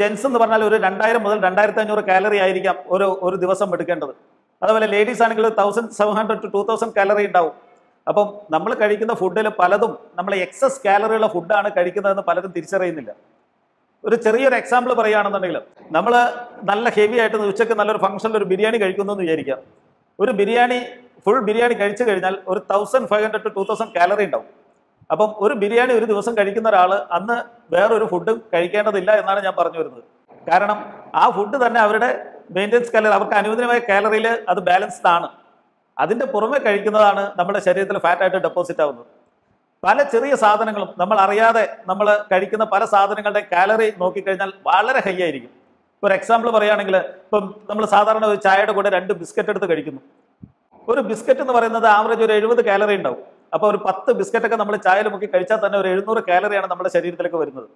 Gents എന്ന് പറഞ്ഞാൽ ഒരു രണ്ടായിരം മുതൽ രണ്ടായിരത്തി അഞ്ഞൂറ് കാലറി ആയിരിക്കാം ഒരു ഒരു ദിവസം എടുക്കേണ്ടത്. അതുപോലെ ലേഡീസ് ആണെങ്കിൽ thousand seven hundred to two thousand calorie ഉണ്ടാവും. അപ്പം നമ്മൾ കഴിക്കുന്ന ഫുഡിൽ പലതും നമ്മൾ എക്സസ് കാലറിയുള്ള ഫുഡാണ് കഴിക്കുന്നതെന്ന് പലരും തിരിച്ചറിയുന്നില്ല. ഒരു ചെറിയൊരു എക്സാമ്പിൾ പറയുകയാണെന്നുണ്ടെങ്കിൽ നമ്മൾ നല്ല ഹെവി ആയിട്ട് ഉച്ചയ്ക്ക് നല്ലൊരു ഫംഗ്ഷനിൽ ഒരു ബിരിയാണി കഴിക്കുന്നു എന്ന് വിചാരിക്കാം ഒരു ബിരിയാണി ഫുൾ ബിരിയാണി കഴിച്ചു കഴിഞ്ഞാൽ ഒരു thousand five hundred to two thousand calorie ഉണ്ടാവും. അപ്പം ഒരു ബിരിയാണി ഒരു ദിവസം കഴിക്കുന്ന ഒരാൾ അന്ന് വേറൊരു ഫുഡും കഴിക്കേണ്ടതില്ല എന്നാണ് ഞാൻ പറഞ്ഞു വരുന്നത്. കാരണം ആ ഫുഡ് തന്നെ അവരുടെ മെയിന്റെനൻസ് കാലറി അവർക്ക് അനുവദനമായ കാലറിയിൽ അത് ബാലൻസ്ഡ് ആണ്. അതിന്റെ പുറമെ കഴിക്കുന്നതാണ് നമ്മുടെ ശരീരത്തിൽ ഫാറ്റായിട്ട് ഡെപ്പോസിറ്റ് ആവുന്നത്. പല ചെറിയ സാധനങ്ങളും നമ്മൾ അറിയാതെ നമ്മൾ കഴിക്കുന്ന പല സാധനങ്ങളുടെ കാലറി നോക്കിക്കഴിഞ്ഞാൽ വളരെ ഹൈ ആയിരിക്കും. ഒരു എക്സാമ്പിൾ പറയുകയാണെങ്കിൽ ഇപ്പം നമ്മൾ സാധാരണ ഒരു ചായയുടെ കൂടെ രണ്ട് ബിസ്ക്കറ്റ് എടുത്ത് കഴിക്കുന്നു. ഒരു ബിസ്ക്കറ്റ് എന്ന് പറയുന്നത് ആവറേജ് ഒരു എഴുപത് കാലറി ഉണ്ടാവും. അപ്പോൾ ഒരു പത്ത് ബിസ്ക്കറ്റ് ഒക്കെ നമ്മൾ ചായയിൽ മുക്കി കഴിച്ചാൽ തന്നെ ഒരു എഴുന്നൂറ് കാലറിയാണ് നമ്മുടെ ശരീരത്തിലേക്ക് വരുന്നത്.